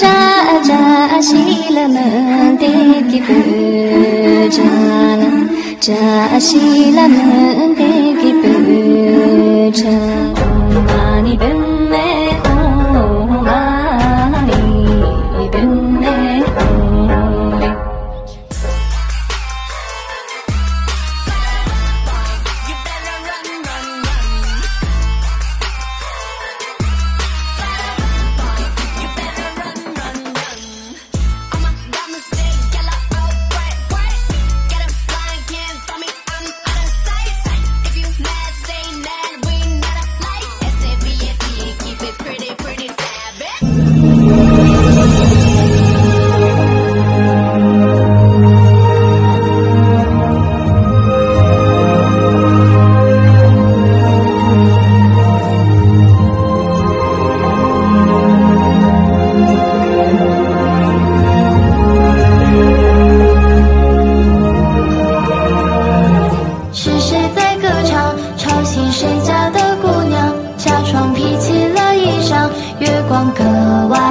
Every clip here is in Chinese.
cha cha ashila mante ki pujana cha ashila mante ki pujana 唱歌外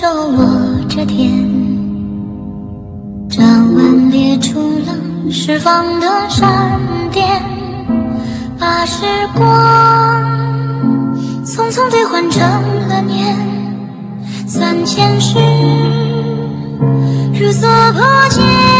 手握着天掌纹裂出了十方的闪电把时光匆匆兑换成了年三千世如所不见